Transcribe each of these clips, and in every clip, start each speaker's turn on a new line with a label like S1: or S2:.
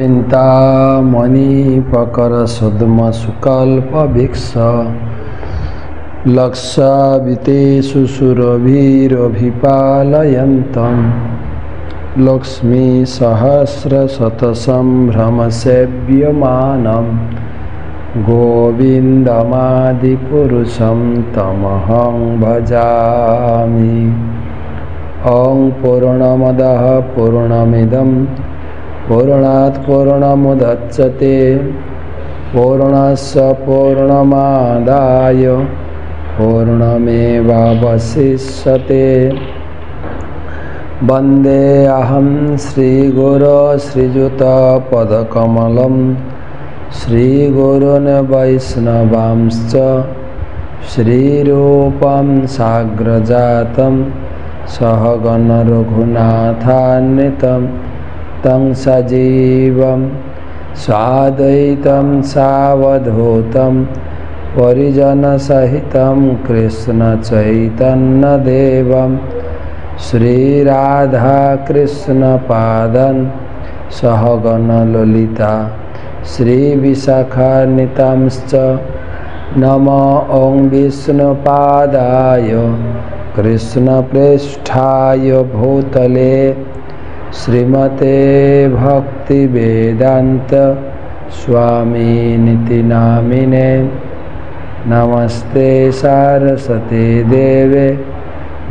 S1: चिन्तामणिपकरसुद्मसुकल्पभिक्ष लक्षावितेषु सुरभिरभिपालयन्तं लक्ष्मीसहस्रशतसम्भ्रमसेव्यमानं गोविन्दमादिपुरुषं तमहं भजामि ॐ पूर्णमदः पूर्णमिदं पूर्णात् पूर्णमुदच्यते पूर्णस्य पूर्णमादाय पूर्णमेवावशिष्यते। वंदे अहं श्रीगुरो श्रीयुतपदकमलं। श्रीगुरुन् वैष्णवांश्च श्रीरूपं साग्रजातं सहगणरघुनाथान्वितं तं सजीवं स्वाद्वैतं सावधूतं परिजनसहितं कृष्णचैतन्यदेवं श्रीराधाकृष्णपादन् सहगणललिता श्रीविशाखान्वितांश्च नम ॐ विष्णुपादाय कृष्णप्रेष्ठाय भूतले श्रीमते भक्तिवेदान्त स्वामीनिति नामिने नमस्ते सारस्वते देवे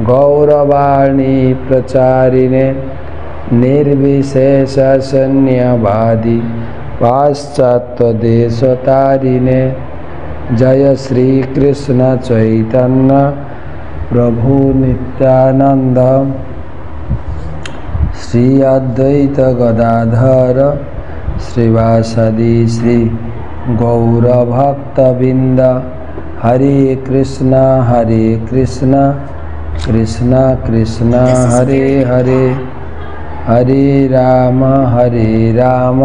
S1: गौरवाणी प्रचारिणे। निर्विशेषशून्यवादी पाश्चात्यदेशतारिणे। जय श्रीकृष्ण चैतन्य। प्रभु नित्यानन्द। श्री अद्वैत गदाधर श्रीवासदि श्री गौरभक्तबिन्द हरे कृष्ण हरे कृष्ण कृष्ण कृष्ण, हरे हरे। हरे राम हरे राम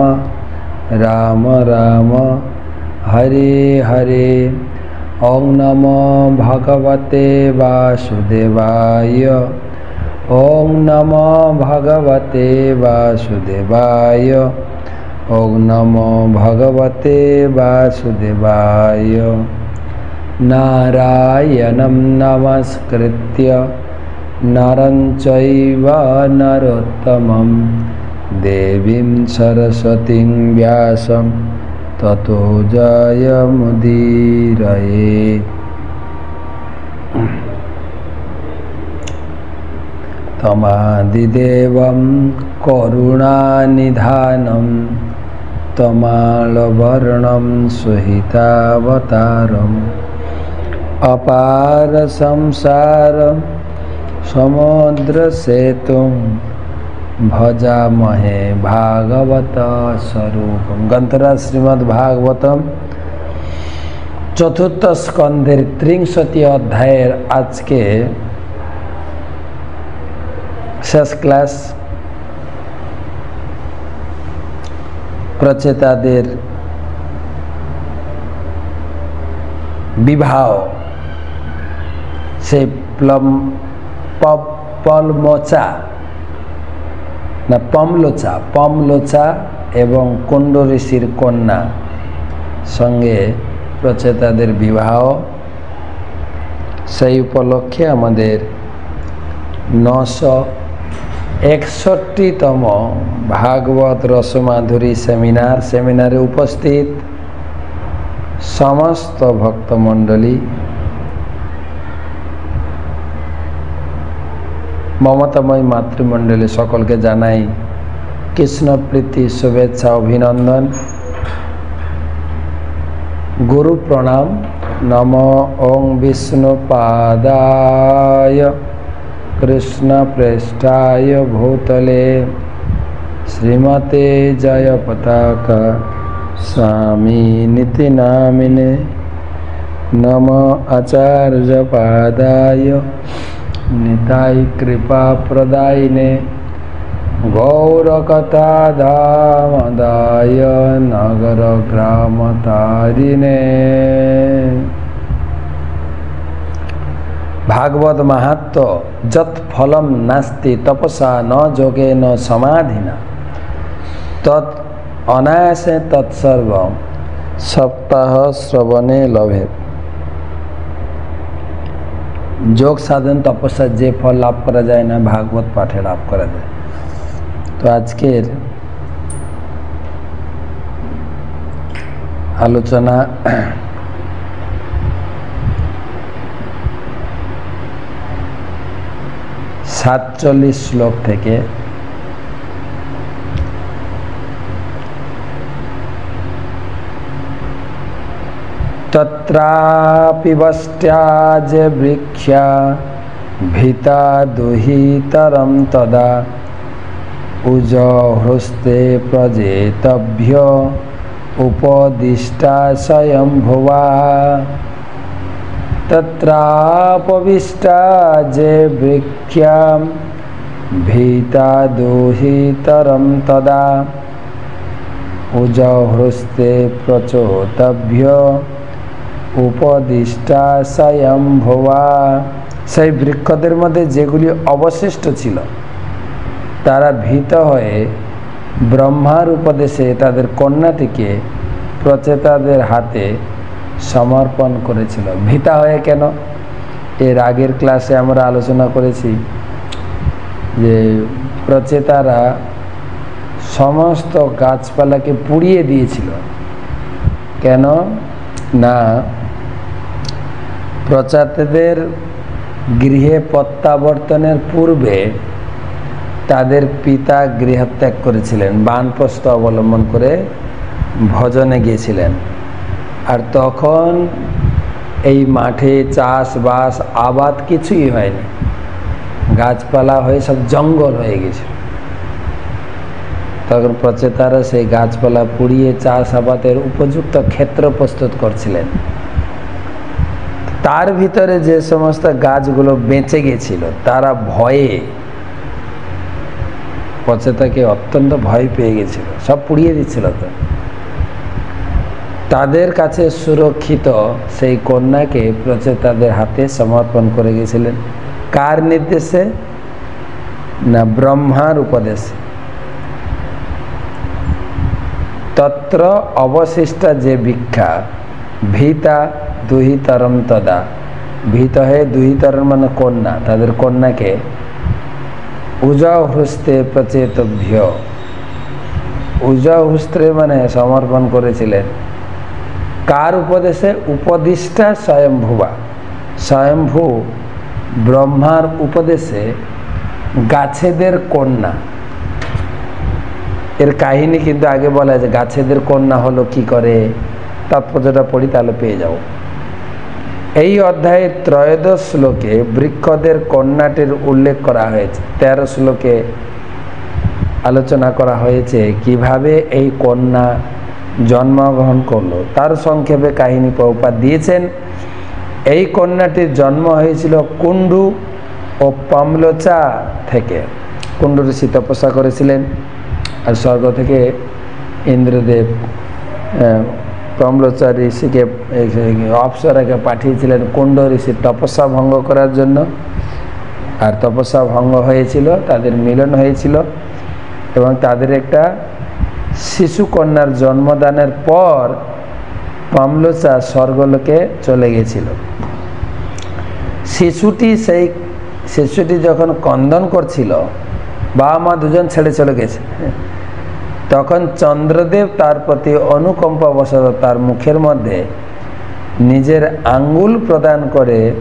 S1: राम राम, हरे हरे। ॐ नमो भगवते वासुदेवाय। ॐ नमो भगवते वासुदेवाय। ॐ नमो भगवते वासुदेवाय। नारायणं नमस्कृत्य। नरं चैव देवीं सरस्वतीं व्यासं। ततो जयमुदीरये। त्वमादिदेवं करुणानिधानं अपार सुहितावतारम् समुद्र सेतु भजामहे गंतरा श्रीमद भागवत चतुर्थ स्कंधे त्रिंशति अध्याय आज के শেষ ক্লাস প্রচেতাদের বিবাহ। সেই প্লম পলমচা না, পমলোচা পমলোচা এবং কুণ্ড ঋষির কন্যা সঙ্গে প্রচেতাদের বিবাহ। সেই উপলক্ষে আমাদের নশো একষট্টিতম ভাগবত রসমাধুরী সেমিনার, সেমিনারে উপস্থিত সমস্ত ভক্তমণ্ডলী। মমতাময় মাতৃমণ্ডলী সকলকে জানাই কৃষ্ণপ্রীতি শুভেচ্ছা, অভিনন্দন। গুরু প্রণাম। নম ওং বিষ্ণুপাদায়। কৃষ্ণপ্রেষ্ঠায় ভূতলে শ্রীমতে জয় পতাকা স্বামী নীতি নামিনে নম আচার্যপাদায় নিতাই কৃপা প্রদায়িনে ভাগবত মাহাত্ম, যৎ ফলম নাস্তি তপসা ন যোগে ন সমাধিনা। তৎ অনায়াসে তৎসর্ব সপ্তাহ শ্রবণে লভে। যোগ সাধন তপস্যার যে ফল লাভ করা যায় না, ভাগবত পাঠে লাভ করা যায়। তো আজকের আলোচনা সাতচল্লিশ শ্লোক থেকে तत्रापि वष्ट्याज वृक्षा भीता दुहितरं तदा उजहृस्ते प्रजेतभ्य उपदिष्टा स्वयंभुवा तत्रापविष्टा जे वृक्ष्यां भीता दुहितरं तदा उजहृस्ते प्रचोतभ्य উপদিষ্টা স্বয়ম্ভবা সেই বৃক্ষদের মধ্যে যেগুলি অবশিষ্ট ছিল তারা ভীত হয়ে ব্রহ্মার উপদেশে তাদের কন্যাটিকে প্রচেতাদের হাতে সমর্পণ করেছিল। ভিতা হয়ে কেন? এর আগের ক্লাসে আমরা আলোচনা করেছি যে প্রচেতারা সমস্ত গাছপালাকে পুড়িয়ে দিয়েছিল। কেন? না, প্রচাতেদের গৃহে প্রত্যাবর্তনের পূর্বে তাদের পিতা গৃহত্যাগ করেছিলেন, বানপ্রস্থ অবলম্বন করে ভজনে গিয়েছিলেন। আর তখন এই মাঠে চাষবাস, আবাদ কিছুই হয়নি। গাছপালা হয়ে সব জঙ্গল হয়ে গেছে। তখন প্রচেতারা সেই গাছপালা পুড়িয়ে চাষ আবাদের উপযুক্ত ক্ষেত্র প্রস্তুত করছিলেন। তার ভিতরে যে সমস্ত গাছগুলো বেঁচে গেছিল, তারা ভয়ে পচেতাকে অত্যন্ত ভয় পেয়ে গেছিল। সব পুড়িয়ে দিচ্ছিল তো। তাদের কাছে সুরক্ষিত সেই কন্যাকে প্রচেতাদের হাতে সমর্পণ করে গেছিলেন। কার নির্দেশে না ব্রহ্মার উপদেশে? তত্র অবশিষ্টা যে ভিক্ষা, ভীতা দুহিতরম তদা। ভীত হয়ে দুহিতরম মানে কন্যা, তাদের কন্যাকে উজাও হস্তে প্রচেতভ্য। উজাও হস্তে মানে সমর্পণ করেছিলেন। কার উপদেশে? উপদিষ্টা স্বয়ম্ভুবা। স্বয়ম্ভু ব্রহ্মার উপদেশে গাছেদের কন্যা। এর কাহিনী কিন্তু আগে বলা যে গাছেদের কন্যা হলো কি করে? তাৎপর্যটা পড়ি তাহলে পেয়ে যাও এই অধ্যায়ে ত্রয়োদশ শ্লোকে বৃক্ষদের কন্যাটির উল্লেখ করা হয়েছে। তেরো শ্লোকে আলোচনা করা হয়েছে, কীভাবে এই কন্যা জন্মগ্রহণ করল। তার সংক্ষেপে কাহিনী প্রপাত দিয়েছেন, এই কন্যাটির জন্ম হয়েছিল কুণ্ডু ও পামলোচা থেকে। কুণ্ডু ঋষি তপস্যা করেছিলেন আর স্বর্গ থেকে ইন্দ্রদেব কমলোচা ঋষিকে অপ্সরাকে পাঠিয়েছিলেন কুণ্ড ঋষির তপস্যা ভঙ্গ করার জন্য। আর তপস্যা ভঙ্গ হয়েছিল, তাদের মিলন হয়েছিল এবং তাদের একটা শিশু কন্যার জন্মদানের পর পামলোচা স্বর্গলোকে চলে গেছিল। শিশুটি সেই, শিশুটি যখন কন্দন করছিল, বাবা মা দুজন ছেড়ে চলে গেছে। তখন চন্দ্রদেব তার প্রতি অনুকম্পাবশত তার মুখের মধ্যে নিজের আঙ্গুল প্রদান করে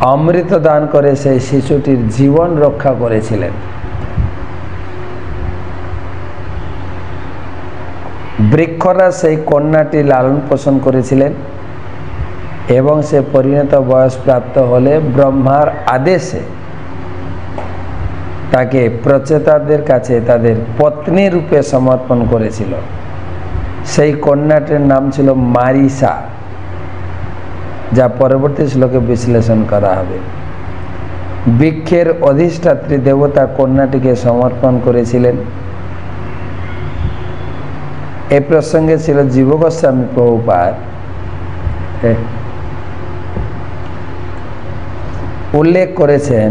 S1: অমৃত দান করে সেই শিশুটির জীবন রক্ষা করেছিলেন। বৃক্ষরা সেই কন্যাটি লালন পোষণ করেছিলেন এবং সে পরিণত বয়স প্রাপ্ত হলে ব্রহ্মার আদেশে তাকে প্রচেতাদের কাছে তাদের পত্নী রূপে সমর্পণ করেছিল। সেই কন্যাটির নাম ছিল মারিসা, যা পরবর্তী শ্লোকে বিশ্লেষণ করা হবে। বৃক্ষের অধিষ্ঠাত্রী দেবতা কন্যাটিকে সমর্পণ করেছিলেন। এ প্রসঙ্গে ছিল জীবগোস্বামী প্রভুপাত উল্লেখ করেছেন,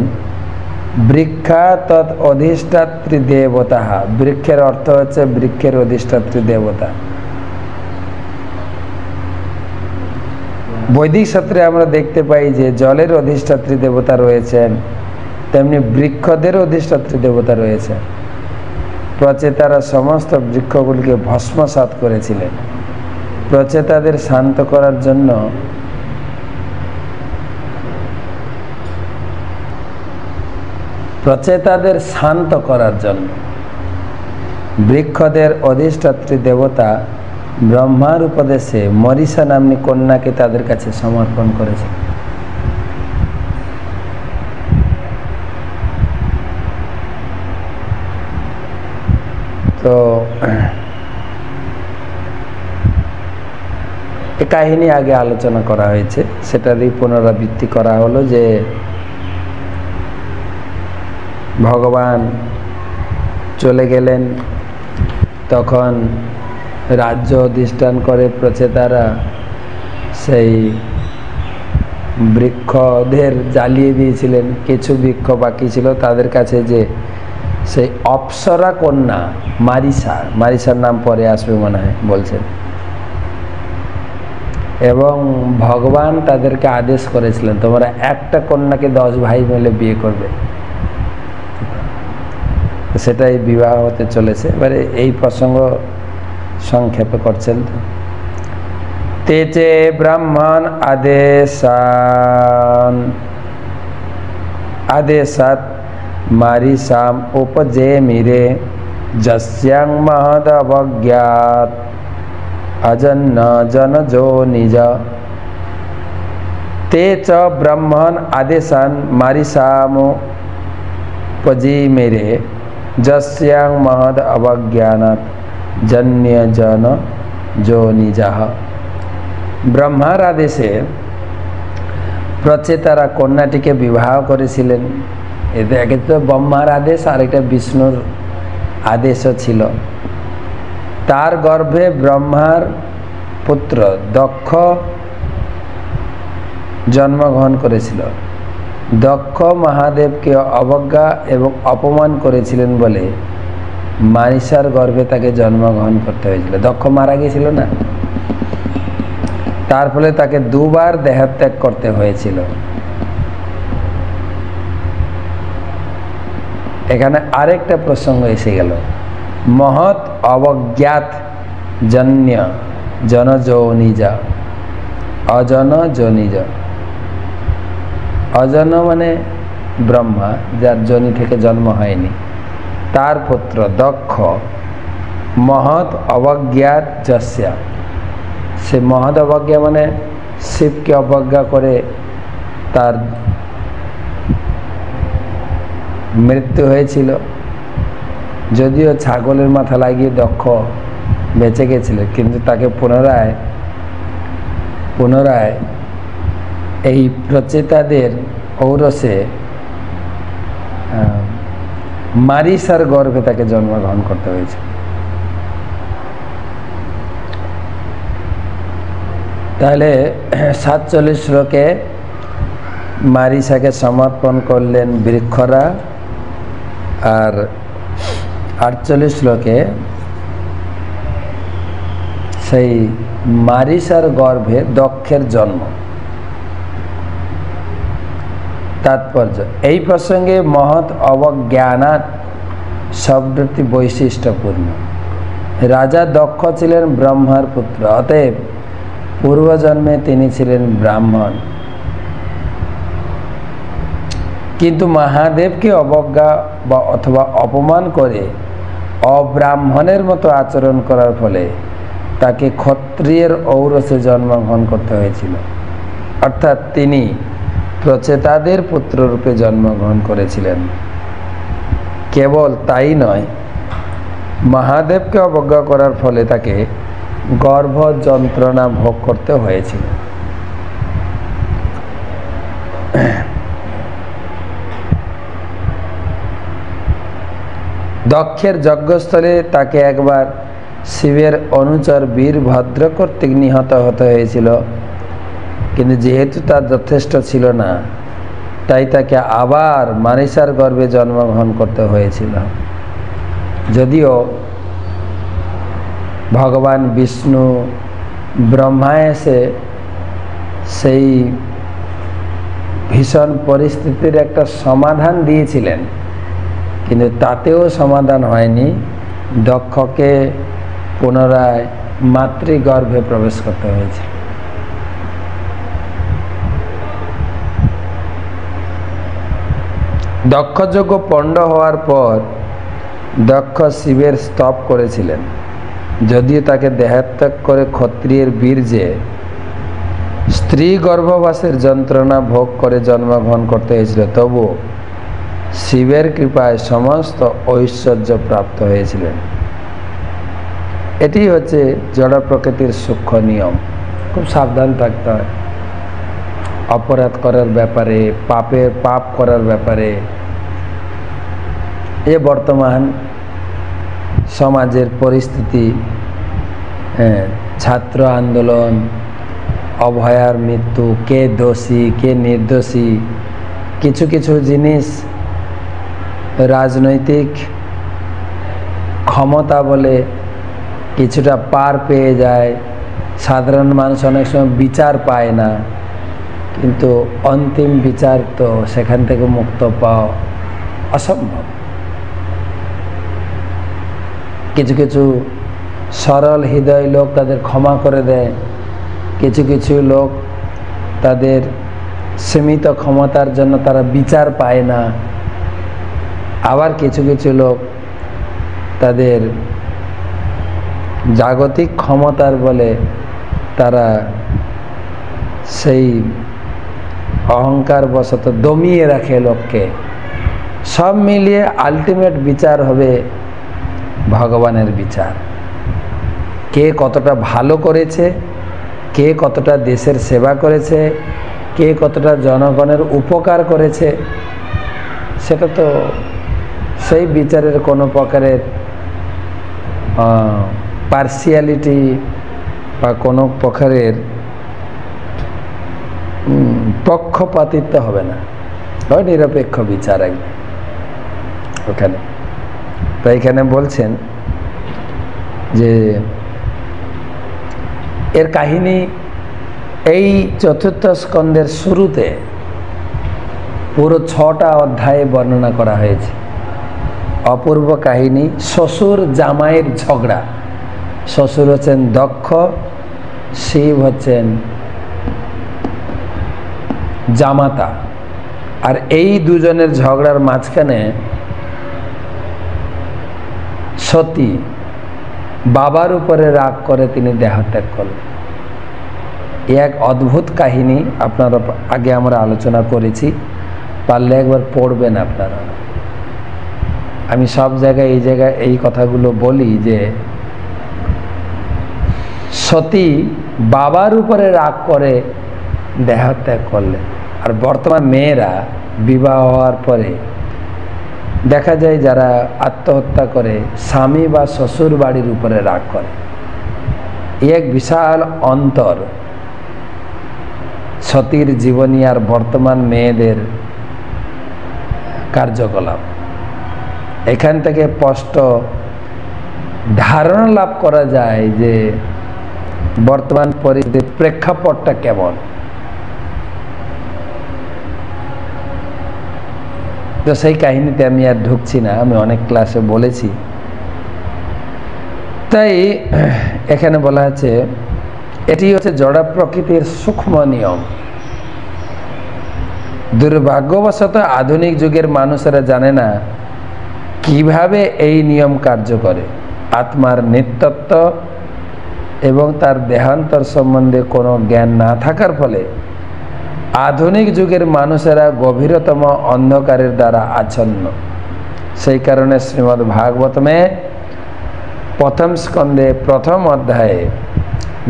S1: বৃক্ষা তৎ অধিষ্ঠাত্রী দেবতা। বৃক্ষের অর্থ হচ্ছে বৃক্ষের অধিষ্ঠাত্রী দেবতা। বৈদিক শাস্ত্রে আমরা দেখতে পাই যে জলের অধিষ্ঠাত্রী দেবতা রয়েছেন, তেমনি বৃক্ষদের অধিষ্ঠাত্রী দেবতা রয়েছে প্রচেতারা সমস্ত বৃক্ষগুলিকে ভস্মসাত করেছিলেন। প্রচেতাদের শান্ত করার জন্য প্রচেতাদের শান্ত করার জন্য বৃক্ষদের অধিষ্ঠাত্রী দেবতা ব্রহ্মার উপদেশে মরিষা নামনি কন্যাকে তাদের কাছে সমর্পণ করেছে তো, এ কাহিনী আগে আলোচনা করা হয়েছে। সেটারই পুনরাবৃত্তি করা হলো যে, ভগবান চলে গেলেন, তখন রাজ্য অধিষ্ঠান করে প্রচেতারা সেই বৃক্ষদের জ্বালিয়ে দিয়েছিলেন। কিছু বৃক্ষ বাকি ছিল তাদের কাছে যে সেই অপ্সরা কন্যা মারিসা মারিসার নাম পরে আসবে মনে হয়, বলছেন। এবং ভগবান তাদেরকে আদেশ করেছিলেন, তোমরা একটা কন্যাকে দশ ভাই মিলে বিয়ে করবে। সেটাই বিবাহ হতে চলেছে, এবারে এই প্রসঙ্গ সংক্ষেপে করছেন তো। তেচে ব্রাহ্মণ আদেশান, আদেশাত मरी साम उपजे मिरे जस्यांग महदवज्ञात। अजन्न जन जो निज। ते च ब्रह्मन आदेशन मरी साम उपजे मिरे जस्यांग महद अवज्ञात जन्य जन जो निज। ब्रह्मार आदेशे प्रचेतारा कन्याटी के बहुत এতে একে তো ব্রহ্মার আদেশ আর একটা বিষ্ণুর আদেশও ছিল। তার গর্ভে ব্রহ্মার পুত্র দক্ষ জন্মগ্রহণ করেছিল। দক্ষ মহাদেবকে অবজ্ঞা এবং অপমান করেছিলেন বলে মানিসার গর্ভে তাকে জন্মগ্রহণ করতে হয়েছিল। দক্ষ মারা গিয়েছিল না? তার ফলে তাকে দুবার দেহত্যাগ করতে হয়েছিল। এখানে আরেকটা প্রসঙ্গ এসে গেল। মহৎ অবজ্ঞাত জন্য জনযৌনিজ অজন জনিজ অজন মানে ব্রহ্মা, যার জনি থেকে জন্ম হয়নি। তার পুত্র দক্ষ। মহৎ অবজ্ঞাত যস্যা। সে মহৎ অবজ্ঞা মানে শিবকে অবজ্ঞা করে তার মৃত্যু হয়েছিল। যদিও ছাগলের মাথা লাগিয়ে দক্ষ বেঁচে গেছিল, কিন্তু তাকে পুনরায় পুনরায় এই প্রচেতাদের ঔরসে মারিসার গর্ভে তাকে জন্মগ্রহণ করতে হয়েছে। তাহলে সাতচল্লিশ শ্লোকে মারিসাকে সমর্পণ করলেন বৃক্ষরা। আর আটচল্লিশ শ্লোকে সেই মারিসার গর্ভে দক্ষের জন্ম। তাৎপর্য, এই প্রসঙ্গে মহৎ অবজ্ঞানাত শব্দটি বৈশিষ্ট্যপূর্ণ। রাজা দক্ষ ছিলেন ব্রহ্মার পুত্র, অতএব পূর্বজন্মে তিনি ছিলেন ব্রাহ্মণ। কিন্তু মহাদেবকে অবজ্ঞা বা অথবা অপমান করে অব্রাহ্মণের মতো আচরণ করার ফলে তাকে ক্ষত্রিয়ের ঔরসে জন্মগ্রহণ করতে হয়েছিল। অর্থাৎ তিনি প্রচেতাদের পুত্ররূপে জন্মগ্রহণ করেছিলেন। কেবল তাই নয়, মহাদেবকে অবজ্ঞা করার ফলে তাকে গর্ভ যন্ত্রণা ভোগ করতে হয়েছিল। দক্ষের যজ্ঞস্থলে তাকে একবার শিবের অনুচর বীরভদ্র কর্তৃক নিহত হতে হয়েছিল। কিন্তু যেহেতু তার যথেষ্ট ছিল না, তাই তাকে আবার মানিসার গর্ভে জন্মগ্রহণ করতে হয়েছিল। যদিও ভগবান বিষ্ণু ব্রহ্মা এসে সেই ভীষণ পরিস্থিতির একটা সমাধান দিয়েছিলেন কিন্তু তাতেও সমাধান হয়নি। দক্ষকে পুনরায় মাতৃগর্ভে প্রবেশ করতে হয়েছে। দক্ষযজ্ঞ পণ্ড হওয়ার পর দক্ষ শিবের স্তব করেছিলেন। যদিও তাকে দেহাত্যাগ করে ক্ষত্রিয়ের বীর্যে স্ত্রী গর্ভবাসের যন্ত্রণা ভোগ করে জন্মগ্রহণ করতে হয়েছিল। তবু শিবের কৃপায় সমস্ত ঐশ্বর্য প্রাপ্ত হয়েছিলেন। এটি হচ্ছে জড় প্রকৃতির সূক্ষ্ম নিয়ম। খুব সাবধান থাকতে হয়। অপরাধ করার ব্যাপারে পাপে পাপ করার ব্যাপারে। এ বর্তমান সমাজের পরিস্থিতি হ্যাঁ, ছাত্র আন্দোলন অভয়ার মৃত্যু কে দোষী কে নির্দোষী কিছু কিছু জিনিস রাজনৈতিক ক্ষমতা বলে কিছুটা পার পেয়ে যায়। সাধারণ মানুষ অনেক সময় বিচার পায় না, কিন্তু অন্তিম বিচার তো সেখান থেকে মুক্ত পাওয়া অসম্ভব। কিছু কিছু সরল হৃদয় লোক তাদের ক্ষমা করে দেয়, কিছু কিছু লোক তাদের সীমিত ক্ষমতার জন্য তারা বিচার পায় না। আবার কিছু কিছু লোক তাদের জাগতিক ক্ষমতার বলে তারা সেই অহংকার বশত দমিয়ে রাখে লোককে। সব মিলিয়ে আলটিমেট বিচার হবে ভগবানের বিচার। কে কতটা ভালো করেছে, কে কতটা দেশের সেবা করেছে, কে কতটা জনগণের উপকার করেছে, সেটা তো সেই বিচারের কোনো প্রকারের পার্সিয়ালিটি বা কোনো প্রকারের পক্ষপাতিত্ব হবে না। হয় নিরপেক্ষ বিচার একদম ওখানে। তো এখানে বলছেন যে এর কাহিনী এই চতুর্থ স্কন্ধের শুরুতে পুরো ছটা অধ্যায়ে বর্ণনা করা হয়েছে। অপূর্ব কাহিনী, শ্বশুর জামাইয়ের ঝগড়া। শ্বশুর হচ্ছেন দক্ষ, শিব হচ্ছেন জামাতা। আর এই দুজনের ঝগড়ার মাঝখানে সতী বাবার উপরে রাগ করে তিনি দেহত্যাগ করলেন। এ এক অদ্ভুত কাহিনী, আপনারা আগে আমরা আলোচনা করেছি, পারলে একবার পড়বেন আপনারা। আমি সব জায়গায় এই জায়গায় এই কথাগুলো বলি যে সতী বাবার উপরে রাগ করে দেহত্যাগ করলেন। আর বর্তমান মেয়েরা বিবাহ হওয়ার পরে দেখা যায় যারা আত্মহত্যা করে, স্বামী বা শ্বশুর বাড়ির উপরে রাগ করে। এক বিশাল অন্তর। সতীর জীবনী আর বর্তমান মেয়েদের কার্যকলাপ। এখান থেকে স্পষ্ট ধারণা লাভ করা যায় যে বর্তমান পরিস্থিতির প্রেক্ষাপটটা কেমন। তো সেই কাহিনীতে আমি আর ঢুকছি না, আমি অনেক ক্লাসে বলেছি। তাই এখানে বলা আছে এটি হচ্ছে জড়া প্রকৃতির সূক্ষ্ম নিয়ম। দুর্ভাগ্যবশত আধুনিক যুগের মানুষেরা জানে না কীভাবে এই নিয়ম কার্য করে? আত্মার নিত্যত্ব এবং তার দেহান্তর সম্বন্ধে কোনো জ্ঞান না থাকার ফলে আধুনিক যুগের মানুষেরা গভীরতম অন্ধকারের দ্বারা আচ্ছন্ন। সেই কারণে শ্রীমদ্ ভাগবতমে প্রথম স্কন্ধে প্রথম অধ্যায়ে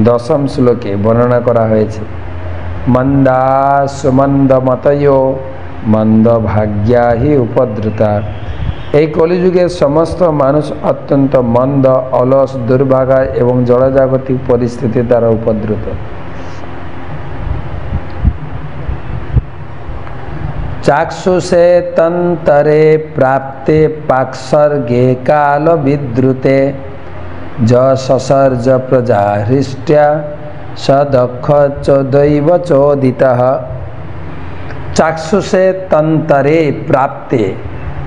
S1: দশম শ্লোকে বর্ণনা করা হয়েছে, মন্দা সুমন্দ মতয় মন্দ ভাগ্যা হি উপদ্রুতা। এই কলিযুগে সমস্ত মানুষ অত্যন্ত মন্দ, অলস, দুর্ভাগা এবং জড়জাগতিক পরিস্থিতি দ্বারা উপদ্রুত। চাক্ষুষে তন্তরে প্রাপ্তে পাকসর্গে কাল বিদ্রুতে য সসর্জ প্রজা হৃষ্ট্যা সদক্ষ চোদৈব চোদিত। চাক্ষুষে তন্তরে প্রাপ্তে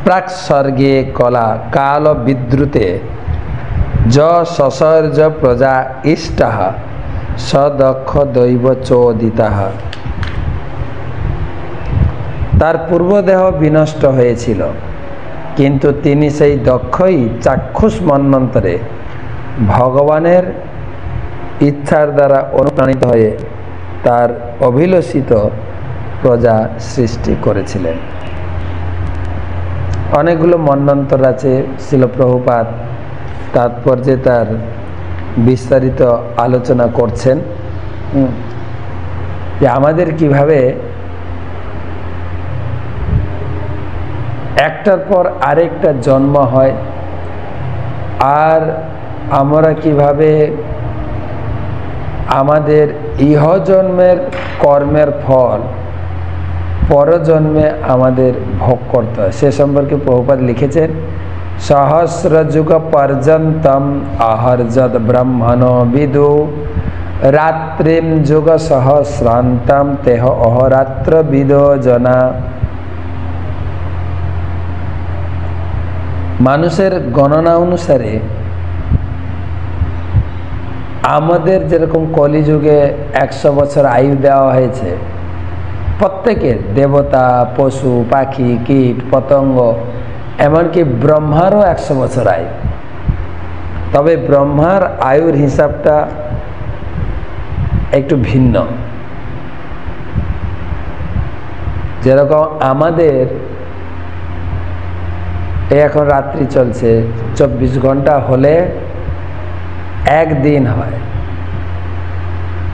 S1: প্রাকসর্গে কলা কাল বিদ্রুতে। য সসর্জ প্রজা ইষ্ট সদক্ষ দৈব চোদিতা। তার পূর্বদেহ বিনষ্ট হয়েছিল, কিন্তু তিনি সেই দক্ষই চাক্ষুষ মন্বন্তরে ভগবানের ইচ্ছার দ্বারা অনুপ্রাণিত হয়ে তার অভিলষিত প্রজা সৃষ্টি করেছিলেন। অনেকগুলো মন্বন্তর আছে শিলপ্রভুপাত তাৎপর্যে তার বিস্তারিত আলোচনা করছেন যে আমাদের কীভাবে একটার পর আরেকটা জন্ম হয়, আর আমরা কীভাবে আমাদের ইহজন্মের কর্মের ফল পরজন্মে আমাদের ভোগ করতে হয়। সে সম্পর্কে প্রভুপাত লিখেছেন সহস্র যুগ পর্যন্তম আহর্যদ ব্রহ্মণ বিদু, রাত্রিম যুগ সহস্রান্তম তেহ অহরাত্র বিদ জনা। মানুষের গণনা অনুসারে আমাদের যেরকম কলিযুগে একশো বছর আয়ু দেওয়া হয়েছে প্রত্যেকের দেবতা, পশু, পাখি, কীট, পতঙ্গ, এমনকি ব্রহ্মারও একশো বছর আয়ু। তবে ব্রহ্মার আয়ুর হিসাবটা একটু ভিন্ন। যেরকম আমাদের এই এখন রাত্রি চলছে, চব্বিশ ঘণ্টা হলে একদিন হয়।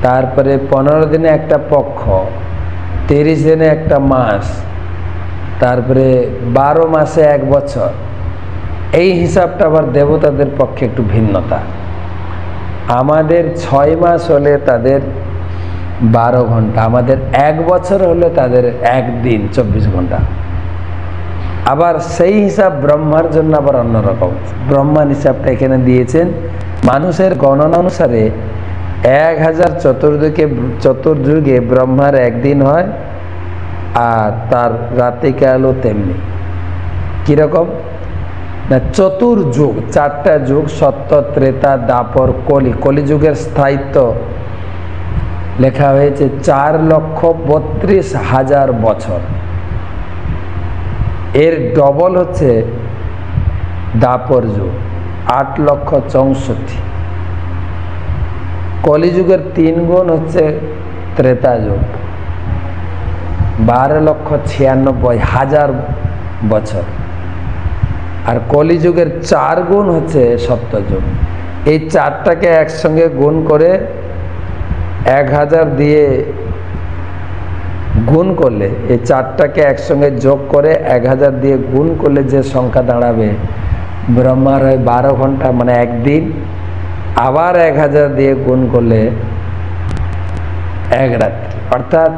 S1: তারপরে পনেরো দিনে একটা পক্ষ। তিরিশ দিনে একটা মাস, তারপরে বারো মাসে এক বছর। এই হিসাবটা আবার দেবতাদের পক্ষে একটু ভিন্নতা। আমাদের ছয় মাস হলে তাদের বারো ঘণ্টা, আমাদের এক বছর হলে তাদের একদিন চব্বিশ ঘণ্টা। আবার সেই হিসাব ব্রহ্মার জন্য আবার অন্যরকম ব্রহ্মান হিসাবটা এখানে দিয়েছেন। মানুষের গণনা অনুসারে এক হাজার চতুর্দিকে, চতুর্যুগে ব্রহ্মার একদিন হয়, আর তার রাতিকালও তেমনি। কীরকম? না, চতুর্যুগ, চারটা যুগ, সত্য, ত্রেতা, দাপর, কলি। কলিযুগের স্থায়িত্ব লেখা হয়েছে চার লক্ষ বত্রিশ হাজার বছর। এর ডবল হচ্ছে দাপর যুগ, আট লক্ষ চৌষট্টি। কলিযুগের তিন গুণ হচ্ছে ত্রেতা যুগ। বারো লক্ষ ছিয়ানব্বই হাজার বছর। আর কলিযুগের চার গুণ হচ্ছে সত্যযুগ এই চারটাকে একসঙ্গে গুণ করে এক হাজার দিয়ে গুণ করলে, এই চারটাকে একসঙ্গে যোগ করে এক হাজার দিয়ে গুণ করলে যে সংখ্যা দাঁড়াবে, ব্রহ্মার হয় বারো ঘণ্টা মানে একদিন। আবার এক হাজার দিয়ে গুণ করলে এক রাত্রি। অর্থাৎ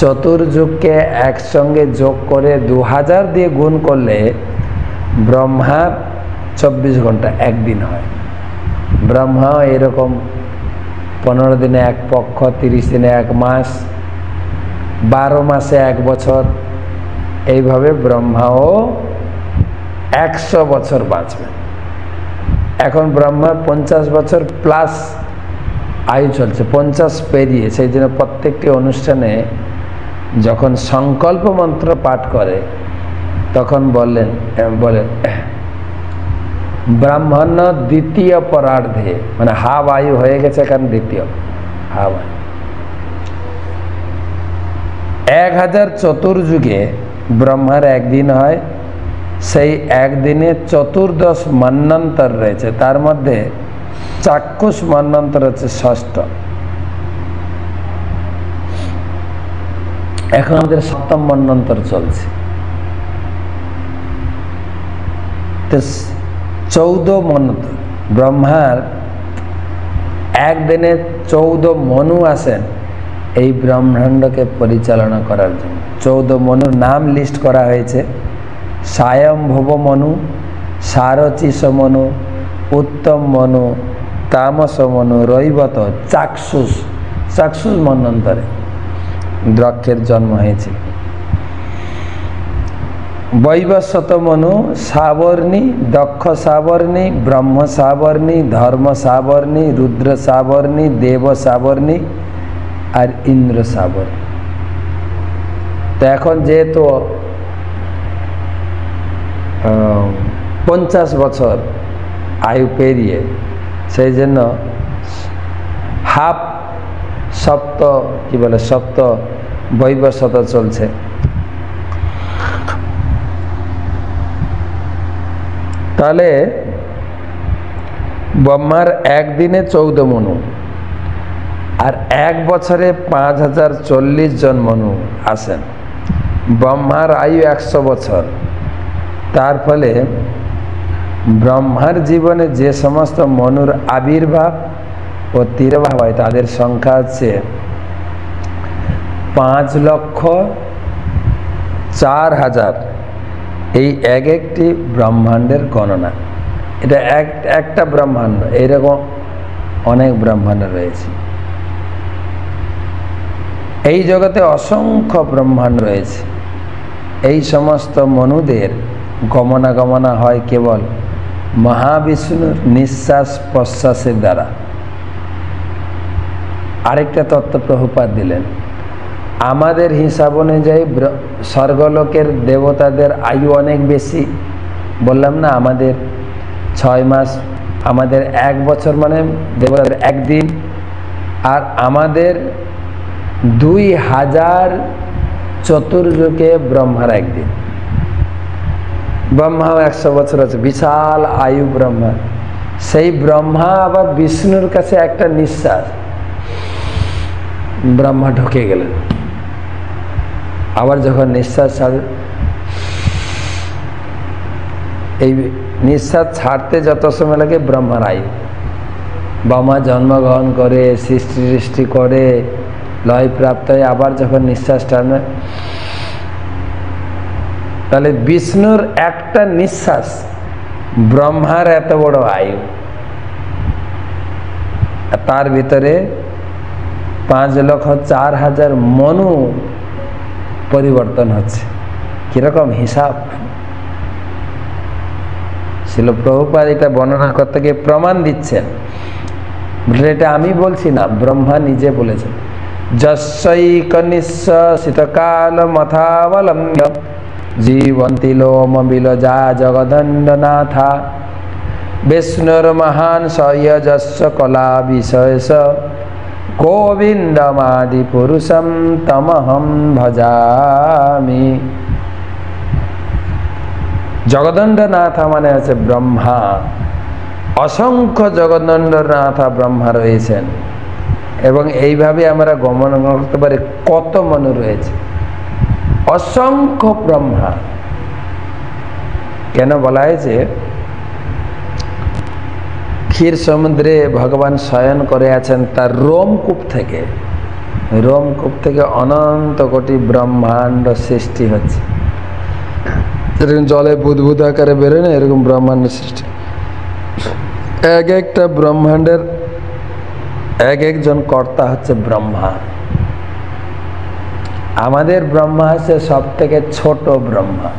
S1: চতুর্যুগকে একসঙ্গে যোগ করে দু হাজার দিয়ে গুণ করলে ব্রহ্মার চব্বিশ ঘণ্টা একদিন হয়। ব্রহ্মাও এরকম পনেরো দিনে এক পক্ষ, তিরিশ দিনে এক মাস, বারো মাসে এক বছর, এইভাবে ব্রহ্মাও একশো বছর বাঁচবে এখন ব্রহ্মা পঞ্চাশ বছর প্লাস আয়ু চলছে, পঞ্চাশ পেরিয়ে, সেই জন্য প্রত্যেকটি অনুষ্ঠানে যখন সংকল্প মন্ত্র পাঠ করে, তখন বললেন বলেন ব্রাহ্মণ দ্বিতীয় পরার্ধে মানে হা বায়ু হয়ে গেছে কারণ দ্বিতীয়? হা বায়ু এক হাজার চতুর্যুগে ব্রহ্মার একদিন হয় সেই একদিনে চতুর্দশ মন্বন্তর রয়েছে। তার মধ্যে চাক্ষুষ মন্বন্তর হচ্ছে ষষ্ঠ। এখন আমাদের সপ্তম মন্বন্তর চলছে। চৌদ মন্বন্তর ব্রহ্মার একদিনে চৌদ মনু আসেন এই ব্রহ্মাণ্ডকে পরিচালনা করার জন্য। চৌদ মনুর নাম লিস্ট করা হয়েছে। স্বয়ম্ভব মনু সারচিস মনু উত্তম মনু, তামস মনু রৈবত চাক্ষুষ চাক্ষুষ মন্বন্তরে দ্রক্ষের জন্ম হয়েছে। বৈবস্বত মনু, সাবর্ণী, দক্ষ সাবর্ণী, ব্রহ্ম সাবর্ণী, ধর্ম সাবর্ণী, রুদ্র সাবর্ণী, দেব সাবর্ণী আর ইন্দ্র সাবর্ণী। তো এখন যেহেতু পঞ্চাশ বছর আয়ু পেরিয়ে, সেই জন্য হাফ সপ্ত, কি বলে, সপ্ত বৈবশত চলছে। তাহলে ব্রহ্মার একদিনে চৌদ্দ মনু, আর এক বছরে পাঁচ হাজার চল্লিশ জন মনু আসেন। ব্রহ্মার আয়ু একশো বছর। তার ফলে ব্রহ্মার জীবনে যে সমস্ত মনুর আবির্ভাব ও তিরভাব হয়, তাদের সংখ্যা হচ্ছে পাঁচ লক্ষ চার হাজার। এই এক একটি ব্রহ্মাণ্ডের গণনা। এটা এক, একটা ব্রহ্মাণ্ড এইরকম অনেক ব্রহ্মাণ্ড রয়েছে। এই জগতে অসংখ্য ব্রহ্মাণ্ড রয়েছে। এই সমস্ত মনুদের গমনাগমনা হয় কেবল মহাবিষ্ণুর নিঃশ্বাস প্রশ্বাসের দ্বারা। আরেকটা তত্ত্ব প্রভুপাত দিলেন, আমাদের হিসাব অনুযায়ী স্বর্গলোকের দেবতাদের আয়ু অনেক বেশি। বললাম না, আমাদের ছয় মাস, আমাদের এক বছর মানে দেবতাদের একদিন আর আমাদের দুই হাজার চতুর্যুগে ব্রহ্মার একদিন। ব্রহ্মাও একশো বছর আছে, বিশাল আয়ু ব্রহ্মা। সেই ব্রহ্মা আবার বিষ্ণুর কাছে একটা নিঃশ্বাস। ব্রহ্মা ঢুকে গেলেন। আবার যখন নিঃশ্বাস ছাড়ে এই নিঃশ্বাস ছাড়তে যত সময় লাগে ব্রহ্মার আয়ু। ব্রহ্মা জন্মগ্রহণ করে সৃষ্টি সৃষ্টি করে লয় প্রাপ্ত হয়ে আবার যখন নিঃশ্বাস টানে তাহলে বিষ্ণুর একটা নিঃশ্বাস ব্রহ্মার এত বড় আয়ু। তার ভিতরে পাঁচ লক্ষ চার হাজার মনু পরিবর্তন হচ্ছে। কীরকম হিসাব? ছিল প্রভুপাদ এটা বর্ণনা করতে গিয়ে প্রমাণ দিচ্ছেন। এটা আমি বলছি না, ব্রহ্মা নিজে বলেছেন। যশৈক শীতকাল মথাবলম্ব্য জীবন্তি লোম বিলজা জগদণ্ডনাথা। বিষ্ণুর মহান সয়জস্ব কলা বিশেষ গোবিন্দমাদি পুরুষম তমহম ভজামি। জগদণ্ডনাথা মানে আছে ব্রহ্মা। অসংখ্য জগদণ্ডনাথা ব্রহ্মা রয়েছেন। এবং এইভাবে আমরা গমন করতে পারি কত মনু রয়েছে। অসংখ্য ব্রহ্মা। কেন বলা হয়েছে ক্ষীর সমুদ্রে ভগবান শয়ন করে আছেন তার রোমকূপ থেকে। রোমকূপ থেকে অনন্ত কোটি ব্রহ্মাণ্ড সৃষ্টি হচ্ছে। যেরকম জলে বুদবুদ আকারে বেরোয় না, এরকম ব্রহ্মাণ্ড সৃষ্টি। এক একটা ব্রহ্মাণ্ডের এক একজন কর্তা হচ্ছে ব্রহ্মা। আমাদের ব্রহ্মা হচ্ছে সব থেকে ছোট ব্রহ্মা।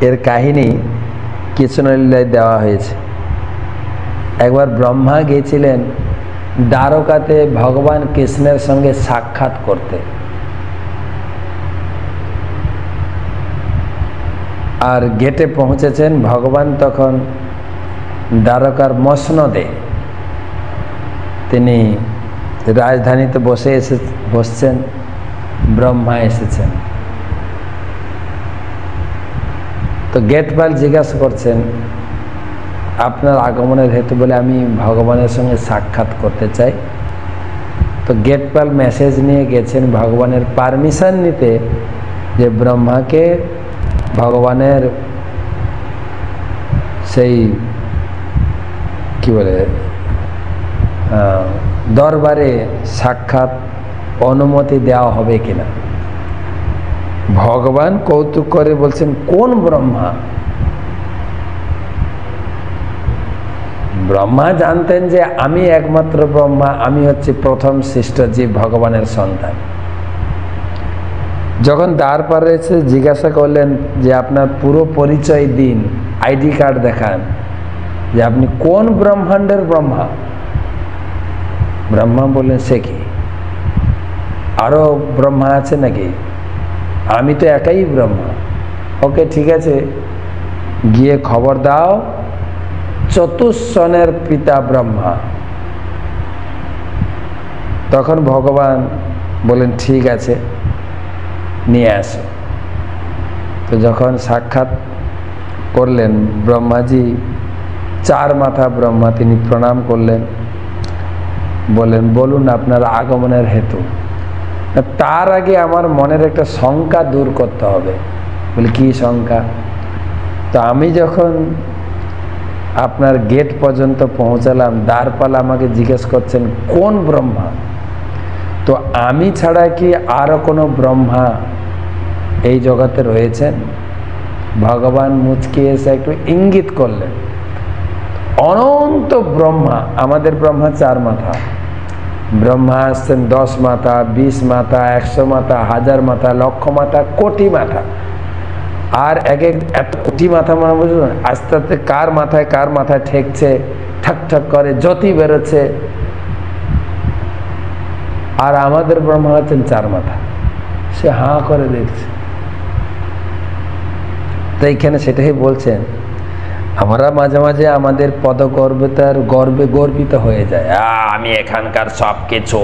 S1: এর কাহিনী কৃষ্ণলীলায় দেওয়া হয়েছে। একবার ব্রহ্মা গিয়েছিলেন দ্বারকাতে ভগবান কৃষ্ণের সঙ্গে সাক্ষাৎ করতে। আর গেটে পৌঁছেছেন ভগবান তখন দ্বারকার মসনদে। তিনি রাজধানীতে বসে এসে বসছেন। ব্রহ্মা এসেছেন। তো গেটপাল জিজ্ঞাসা করছেন, আপনার আগমনের হেতু বলে আমি ভগবানের সঙ্গে সাক্ষাৎ করতে চাই। তো গেটপাল মেসেজ নিয়ে গেছেন ভগবানের পারমিশন নিতে যে ব্রহ্মাকে ভগবানের সেই কি বলে দরবারে সাক্ষাৎ অনুমতি দেওয়া হবে কিনা? ভগবান কৌতুক করে বলছেন, কোন ব্রহ্মা? ব্রহ্মা জানতেন যে আমি একমাত্র ব্রহ্মা, আমি হচ্ছে প্রথম সৃষ্ট জীব ভগবানের সন্তান। যখন দ্বার পারে এসে জিজ্ঞাসা করলেন যে আপনার পুরো পরিচয় দিন, আইডি কার্ড দেখান, যে আপনি কোন ব্রহ্মাণ্ডের ব্রহ্মা? ব্রহ্মা বললেন, সে কি? আরও ব্রহ্মা আছে নাকি? আমি তো একাই ব্রহ্মা। ওকে, ঠিক আছে। গিয়ে খবর দাও চতুষ্সনের পিতা ব্রহ্মা। তখন ভগবান বলেন ঠিক আছে, নিয়ে আসো। তো যখন সাক্ষাৎ করলেন, ব্রহ্মাজি চার মাথা ব্রহ্মা, তিনি প্রণাম করলেন। বলেন বলুন আপনার আগমনের হেতু। তার আগে আমার মনের একটা শঙ্কা দূর করতে হবে। বলে, কি শঙ্কা? তো আমি যখন আপনার গেট পর্যন্ত পৌঁছালাম, দ্বারপাল আমাকে জিজ্ঞেস করছেন, কোন ব্রহ্মা? তো আমি ছাড়া কি আরও কোনো ব্রহ্মা এই জগতে রয়েছেন? ভগবান মুচকে এসে একটু ইঙ্গিত করলেন, অনন্ত ব্রহ্মা, আমাদের ব্রহ্মা চার মাথা। ব্রহ্মা আসছেন দশ মাথা, বিশ মাথা, একশো মাথা, হাজার মাথা, লক্ষ মাথা, কোটি মাথা। আর এক এক এত কোটি মাথা মানে বুঝলেন আস্তে আস্তে কার মাথায় কার মাথায় ঠেকছে, ঠাক ঠাক করে, জ্যোতি বেরোচ্ছে। আর আমাদের ব্রহ্মা হচ্ছেন চার মাথা। সে হাঁ করে দেখছে। তো এইখানে সেটাই বলছেন আমরা মাঝে মাঝে আমাদের পদগর্বতার গর্বে গর্বিত হয়ে যায় আমি এখানকার সব কিছু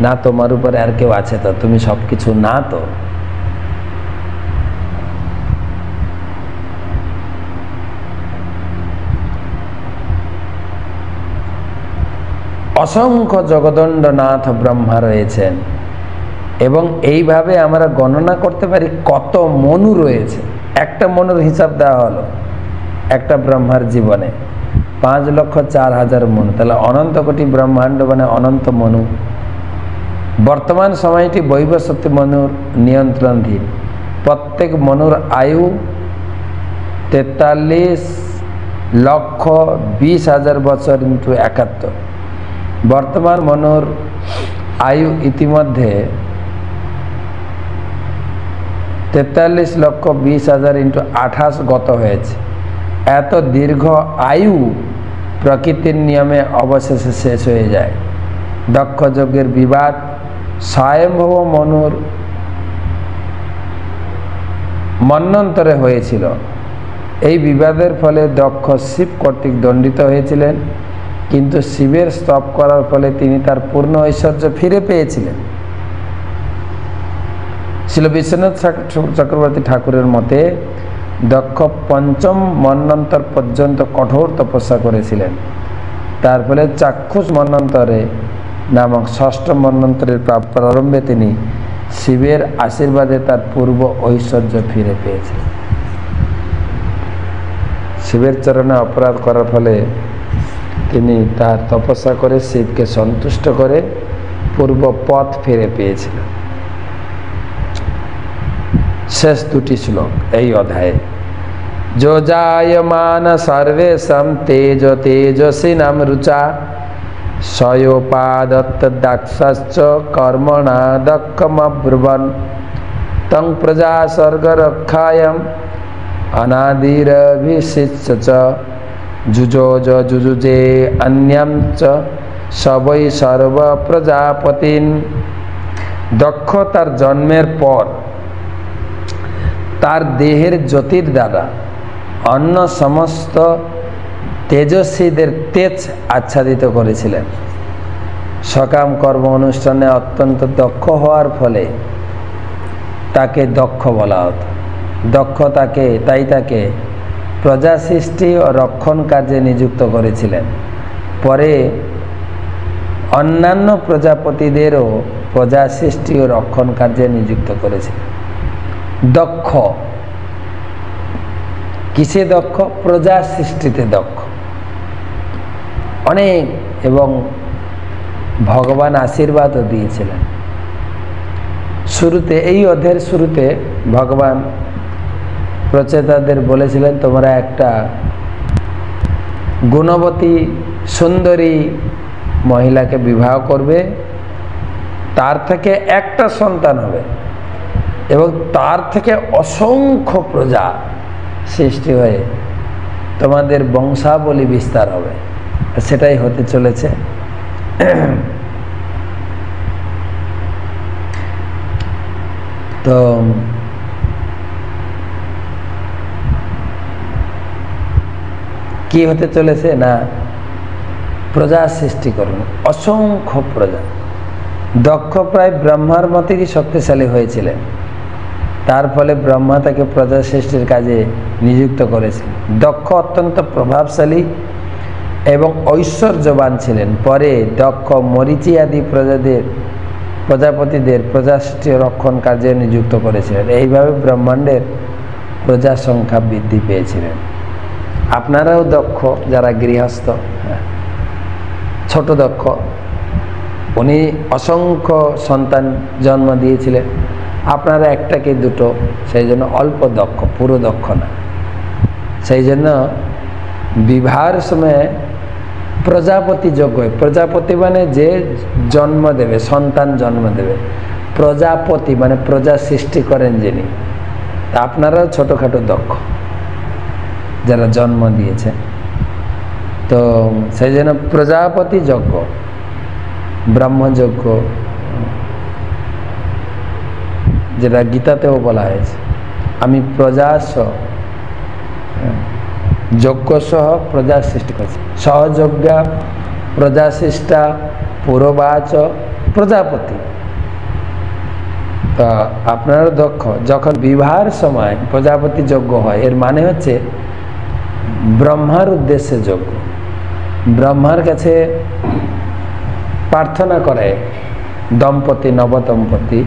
S1: না তোমার উপরে আর কেউ আছে তো তুমি সব কিছু না তো। অসংখ্য জগদণ্ডনাথ ব্রহ্মা রয়েছেন এবং এইভাবে আমরা গণনা করতে পারি কত মনু রয়েছে। একটা মনুর হিসাব দেওয়া হলো। একটা ব্রহ্মার জীবনে। পাঁচ লক্ষ চার হাজার মনু। তাহলে অনন্ত কোটি ব্রহ্মাণ্ড মানে অনন্ত মনু। বর্তমান সময়টি বৈবসতী মনুর নিয়ন্ত্রণধীন। প্রত্যেক মনুর আয়ু তেতাল্লিশ লক্ষ বিশ হাজার বছর ইন্টু একাত্তর। বর্তমান মনুর আয়ু ইতিমধ্যে তেতাল্লিশ লক্ষ বিশ হাজার ইন্টু আঠাশ গত হয়েছে। এত দীর্ঘ আয়ু প্রকৃতির নিয়মে অবশেষে শেষ হয়ে যায়। দক্ষ যজ্ঞের বিবাদ, স্বয়ম্ভব মনুর মন্বন্তরে হয়েছিল। এই বিবাদের ফলে দক্ষ শিব কর্তৃক দণ্ডিত হয়েছিলেন, কিন্তু শিবের স্তব করার ফলে তিনি তার পূর্ণ ঐশ্বর্য ফিরে পেয়েছিলেন। ছিল বিশ্বনাথ চক্রবর্তী ঠাকুরের মতে দক্ষ পঞ্চম মন্বন্তর পর্যন্ত কঠোর তপস্যা করেছিলেন। তার ফলে চাক্ষুষ মন্বন্তরে নামক ষষ্ঠ মন্বন্তরের প্রারম্ভে তিনি শিবের আশীর্বাদে তার পূর্ব ঐশ্বর্য ফিরে পেয়েছিলেন। শিবের চরণে অপরাধ করার ফলে তিনি তার তপস্যা করে শিবকে সন্তুষ্ট করে পূর্ব পথ ফিরে পেয়েছিলেন। শেষ দুটি শ্লোক এই অধ্যায়ে যোজায়মান সর্বেশম তেজ তেজসিনাম রুচা সয়োপাদত্ত দাক্ষশ্চ কর্মণা দক্ষমব্রুবন তং প্রজা স্বর্গরক্ষায়ম অনাদিরভিষিচ্য চ যুজোজ যুজুজে অন্যম চ সবই সর্ব প্রজাপতিন দক্ষ তার জন্মের পর তার দেহের জ্যোতির দ্বারা। অন্য সমস্ত তেজস্বীদের তেজ আচ্ছাদিত করেছিলেন। সকাম কর্ম অনুষ্ঠানে অত্যন্ত দক্ষ হওয়ার ফলে তাকে দক্ষ বলা হতো। দক্ষ তাকে, তাই তাকে প্রজা সৃষ্টি ও রক্ষণ কাজে নিযুক্ত করেছিলেন। পরে অন্যান্য প্রজাপতিদেরও প্রজা সৃষ্টি ও রক্ষণ কার্যে নিযুক্ত করেছিলেন। দক্ষ। কিসে দক্ষ? প্রজা সৃষ্টিতে দক্ষ। অনেক এবং ভগবান আশীর্বাদও দিয়েছিলেন। শুরুতে, এই অধ্যায়ের শুরুতে ভগবান প্রচেতাদের বলেছিলেন, তোমরা একটা গুণবতী, সুন্দরী মহিলাকে বিবাহ করবে। তার থেকে একটা সন্তান হবে। এবং তার থেকে অসংখ্য প্রজা সৃষ্টি হয়ে তোমাদের বংশাবলী বিস্তার হবে। সেটাই হতে চলেছে। তো কি হতে চলেছে না প্রজা সৃষ্টি করুন? অসংখ্য প্রজা। দক্ষ প্রায় ব্রহ্মার মতেই শক্তিশালী হয়েছিলেন। তার ফলে ব্রহ্মা তাকে প্রজা সৃষ্টির কাজে নিযুক্ত করেছিলেন দক্ষ অত্যন্ত প্রভাবশালী এবং ঐশ্বর্যবান ছিলেন। পরে দক্ষ মরিচি আদি প্রজাদের প্রজাপতিদের প্রজা সৃষ্টি রক্ষণ কার্যে নিযুক্ত করেছিলেন। এইভাবে ব্রহ্মাণ্ডের প্রজা সংখ্যা বৃদ্ধি পেয়েছিলেন। আপনারাও দক্ষ যারা গৃহস্থ হ্যাঁ, ছোট দক্ষ উনি অসংখ্য সন্তান জন্ম দিয়েছিলেন। আপনারা একটা কি দুটো? সেই জন্য অল্প দক্ষ, পুরো দক্ষ না। সেই জন্য বিবাহের সময় প্রজাপতি যোগ্য প্রজাপতি মানে যে জন্ম দেবে, সন্তান জন্ম দেবে। প্রজাপতি মানে প্রজা সৃষ্টি করেন যিনি। তা আপনারাও ছোটোখাটো দক্ষ, যারা জন্ম দিয়েছে। তো সেই জন্য প্রজাপতি যজ্ঞ ব্রহ্মযজ্ঞ যেটা গীতাতেও বলা হয়েছে। আমি প্রজাস যজ্ঞ সহ প্রজা সৃষ্টি করেছি। সহযজ্ঞা, প্রজা সৃষ্টা, পুরবাচ, প্রজাপতি। তা আপনারা দক্ষ, যখন বিবাহের সময় প্রজাপতি যজ্ঞ হয়, এর মানে হচ্ছে ব্রহ্মার উদ্দেশ্যে যজ্ঞ। ব্রহ্মার কাছে প্রার্থনা করে দম্পতি, নবদম্পতি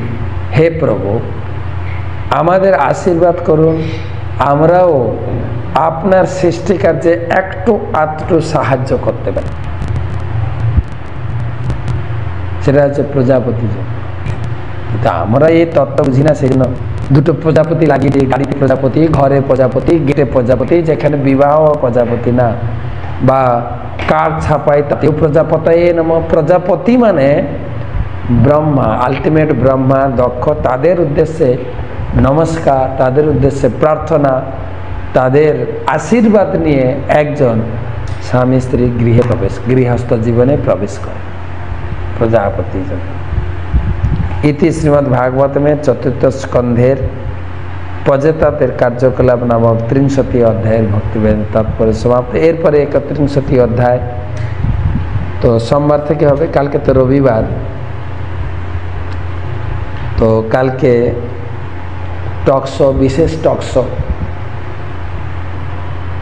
S1: হে প্রভু, আমাদের আশীর্বাদ করুন। আমরাও আপনার সৃষ্টিকার্যে একটু আধটু সাহায্য করতে পারি। সেটা হচ্ছে প্রজাপতি তা আমরা এই তত্ত্ব বুঝি না সেজন্য দুটো প্রজাপতি লাগিয়ে দিই, গাড়িতে প্রজাপতি, ঘরে প্রজাপতি, গেটে প্রজাপতি, যেখানে বিবাহ প্রজাপতি না। বা কার ছাপাই তাতেও প্রজাপতায় নম। প্রজাপতি মানে ব্রহ্মা আলটিমেট ব্রহ্মা, দক্ষ, তাদের উদ্দেশ্যে নমস্কার, তাদের উদ্দেশ্যে প্রার্থনা, তাদের আশীর্বাদ নিয়ে একজন স্বামী স্ত্রী গৃহে প্রবেশ, গৃহস্থ জীবনে প্রবেশ করে। প্রজাপতি ইতি শ্রীমদ্ ভাগবতমের চতুর্থ স্কন্ধের পজেতাতের কার্যকলাপ নামক ত্রিংশতি অধ্যায়ের ভক্তিবেদ তাৎপরে সমাপ্ত। এরপরে একত্রিংশতি অধ্যায়, তো সোমবার থেকে হবে, কালকে তো রবিবার। তো কালকে টকশো বিশেষ টকশো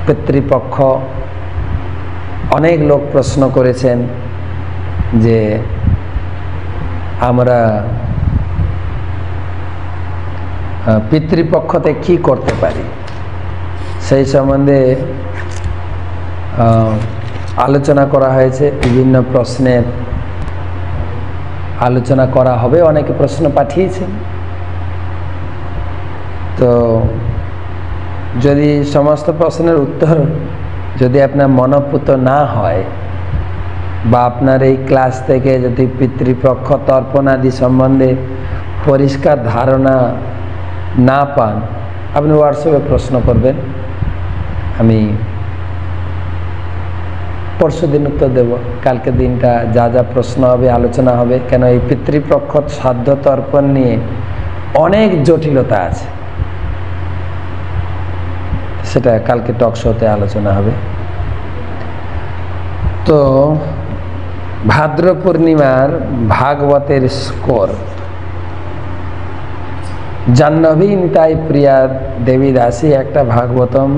S1: পিতৃপক্ষ অনেক লোক প্রশ্ন করেছেন যে আমরা পিতৃপক্ষতে কি করতে পারি? সেই সম্বন্ধে আলোচনা করা হয়েছে বিভিন্ন প্রশ্নের আলোচনা করা হবে, অনেকে প্রশ্ন পাঠিয়েছেন। তো যদি সমস্ত প্রশ্নের উত্তর যদি আপনার মনপুত না হয় বা আপনার এই ক্লাস থেকে যদি পিতৃপক্ষ তর্পণ আদি সম্বন্ধে পরিষ্কার ধারণা না পান, আপনি হোয়াটসঅ্যাপে প্রশ্ন করবেন। আমি পরশু দিন উত্তর দেব। কালকে দিনটা যা যা প্রশ্ন হবে, আলোচনা হবে। কেন এই পিতৃপক্ষ সাধ্য তর্পণ নিয়ে অনেক জটিলতা আছে। সেটা কালকে টক শোতে আলোচনা হবে। তো, ভাদ্র পূর্ণিমার ভাগবতের স্কোর। জাহ্নবী নিতাই প্রিয়া দেবী দাসী একটা ভাগবতম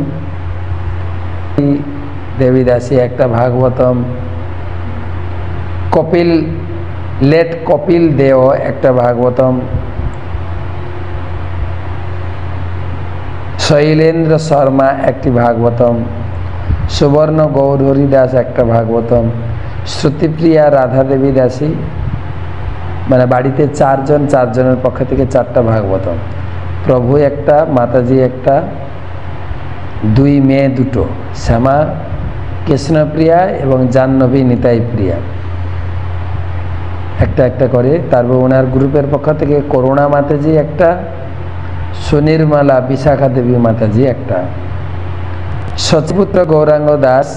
S1: দেবী দাসী একটা ভাগবতম, কপিল লেট কপিল দেও, একটা ভাগবতম। শৈলেন্দ্র শর্মা, একটি ভাগবতম। সুবর্ণ গৌরহরি দাস একটা ভাগবতম। শ্রুতিপ্রিয়া রাধা দেবী দাসী মানে বাড়িতে চারজন, চারজনের পক্ষ থেকে চারটা ভাগবতম। প্রভু একটা, মাতাজি একটা, দুই মেয়ে দুটো, শ্যামা কৃষ্ণপ্রিয়া এবং জাহ্নবী নিতাই প্রিয়া। একটা একটা করে। তারপর ওনার গ্রুপের পক্ষ থেকে করুণা মাতাজি একটা, সুনির্মলা বিশাখা দেবী মাতাজি একটা। সচিপুত্র গৌরাঙ্গ দাস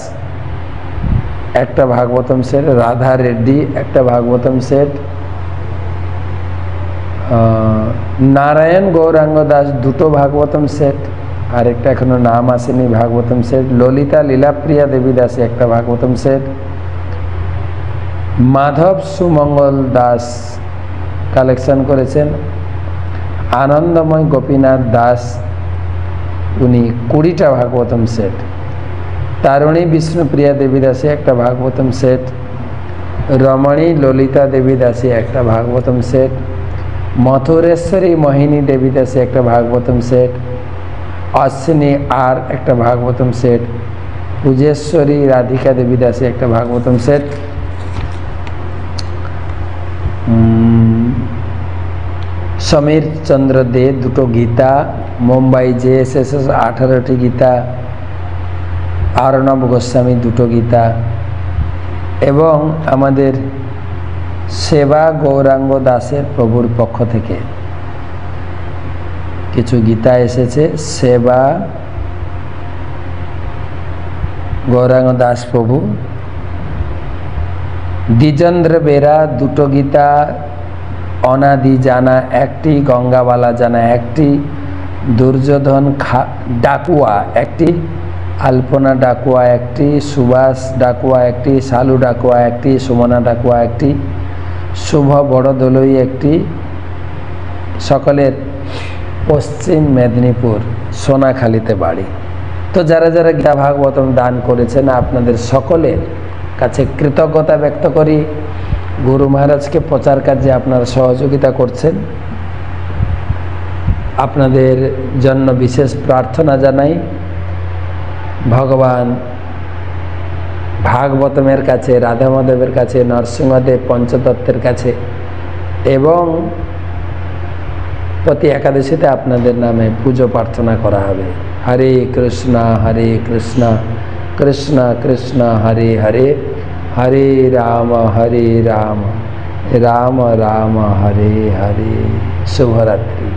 S1: একটা ভাগবতম সেট। রাধা রেড্ডি একটা ভাগবতম সেট। নারায়ণ গৌরাঙ্গ দাস দুটো ভাগবতম সেট। আরেকটা এখনও নাম আসেনি, ভাগবতম সেট। ললিতা লীলাপ্রিয়া দেবী দাসী একটা ভাগবতম সেট। মাধব সুমঙ্গল দাস কালেকশন করেছেন। আনন্দময় গোপীনাথ দাস, উনি কুড়িটা ভাগবতম সেট। তারুণী বিষ্ণুপ্রিয়া দেবী দাসী একটা ভাগবতম সেট। রমণী ললিতা দেবী দাসী একটা ভাগবতম সেট। মথুরেশ্বরী মোহিনী দেবী দাসী একটা ভাগবতম সেট। অশ্বিনী আর একটা ভাগবতম সেট, পূজেশ্বরী, রাধিকা দেবী দাসী একটা ভাগবতম সেট। সমীর চন্দ্র দে দুটো Gita, Mumbai J S S S আঠারোটি গীতা আরণব গোস্বামী দুটো গীতা এবং আমাদের সেবা গৌরাঙ্গ দাসের প্রভুর পক্ষ থেকে। কিছু গীতা এসেছে, সেবা গৌরাঙ্গ দাস প্রভু। দ্বিজেন্দ্র বেরা, দুটো গীতা, অনাদি জানা, একটি গঙ্গাবালা জানা, একটি দুর্যোধন খা, ডাকুয়া, একটি আলপনা ডাকুয়া, একটি সুভাষ ডাকুয়া, একটি শালু ডাকুয়া, একটি সুমনা ডাকুয়া, একটি শুভ বড় দলই একটি সকলের পশ্চিম মেদিনীপুর সোনাখালীতে বাড়ি। তো যারা যারা গীতা ভাগবতম দান করেছেন, আপনাদের সকলের কাছে কৃতজ্ঞতা ব্যক্ত করি। গুরু মহারাজকে প্রচার কাজে আপনারা সহযোগিতা করছেন। আপনাদের জন্য বিশেষ প্রার্থনা জানাই। ভগবান ভাগবতমের কাছে রাধা মাধবের কাছে, নরসিংহদেব পঞ্চতত্ত্বের কাছে এবং প্রতি একাদশীতে আপনাদের নামে পুজো প্রার্থনা করা হবে হরে কৃষ্ণ হরে কৃষ্ণ কৃষ্ণ কৃষ্ণ হরে হরে হরে রাম হরে রাম রাম রাম হরে হরে শুভরাত্রি